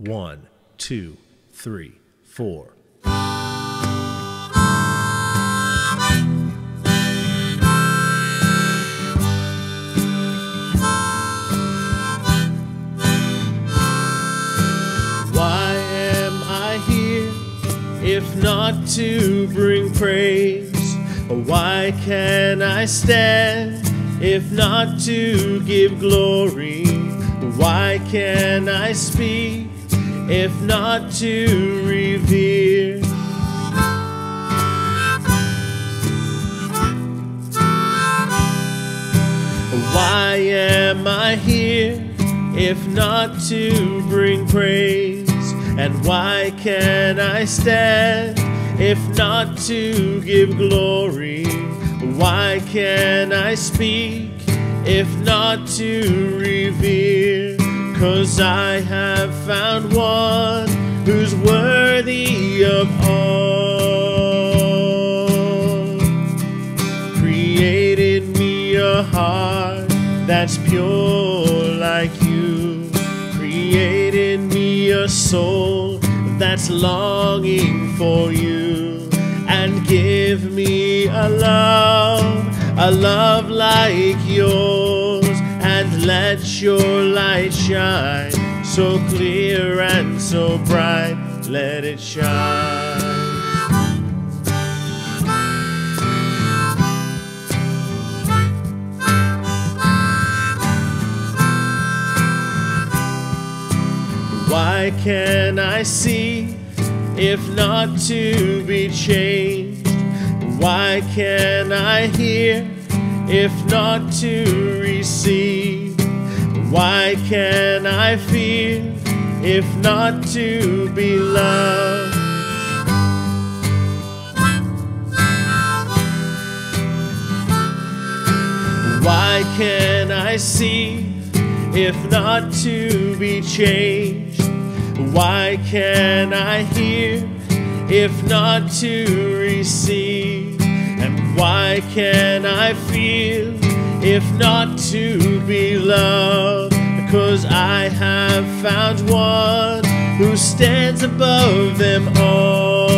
One, two, three, four. Why am I here if not to bring praise? Why can I stand if not to give glory? Why can I speak if not to revere? Why am I here if not to bring praise? And why can I stand if not to give glory? Why can I speak if not to revere? Cause I have found one who's worthy of all. Created me a heart that's pure like you, created me a soul that's longing for you, and give me a love, a love like yours, let your light shine so clear and so bright, let it shine. Why can I see if not to be changed? Why can I hear if not to receive? Why can I feel if not to be loved? Why can I see if not to be changed? Why can I hear if not to receive? Why can I feel if not to be loved? Because I have found one who stands above them all.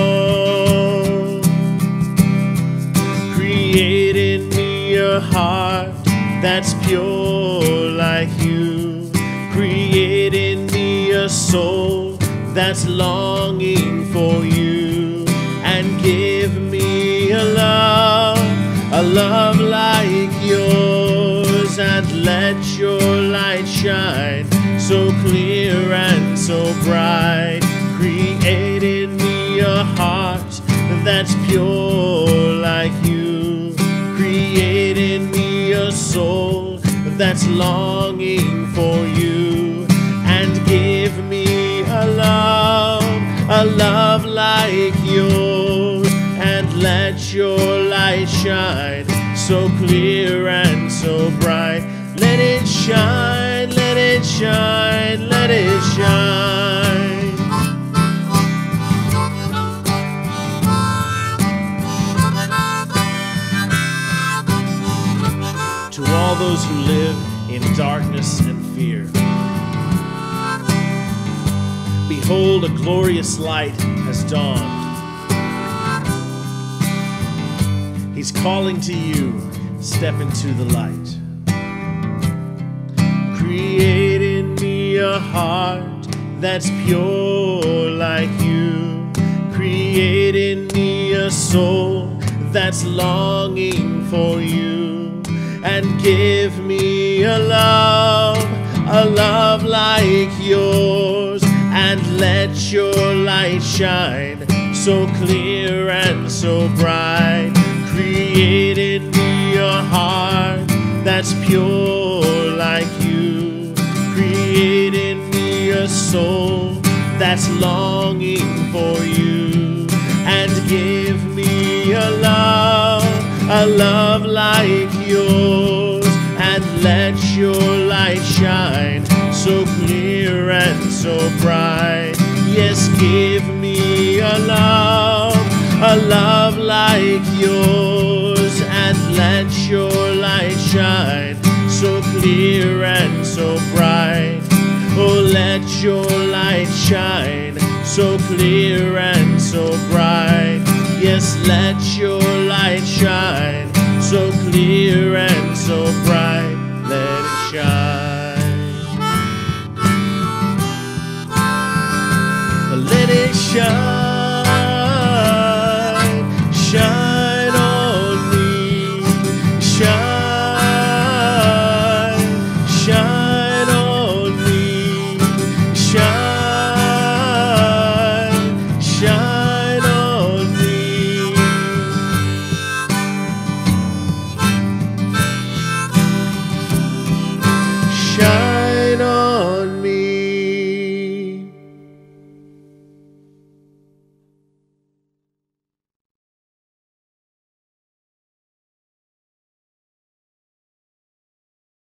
Created me a heart that's pure like you. Created me a soul that's longing for you. And give me a love, love like yours. And let your light shine so clear and so bright. Created me a heart that's pure like you. Created me a soul that's longing for you. And give me a love, a love like yours. Let your light shine so clear and so bright. Let it shine, let it shine, let it shine. to all those who live in darkness and fear. Behold, a glorious light has dawned. He's calling to you, step into the light. Created me a heart that's pure like you. Created me a soul that's longing for you and give me a love, a love like yours, and let your light shine so clear and so bright. Created me a heart that's pure like you, created me a soul that's longing for you, and give me a love, a love like yours, and let your light shine so clear and so bright. Yes, give me a love, a love like clear and so bright. Oh, let your light shine so clear and so bright. Yes, let your light shine so clear and so bright.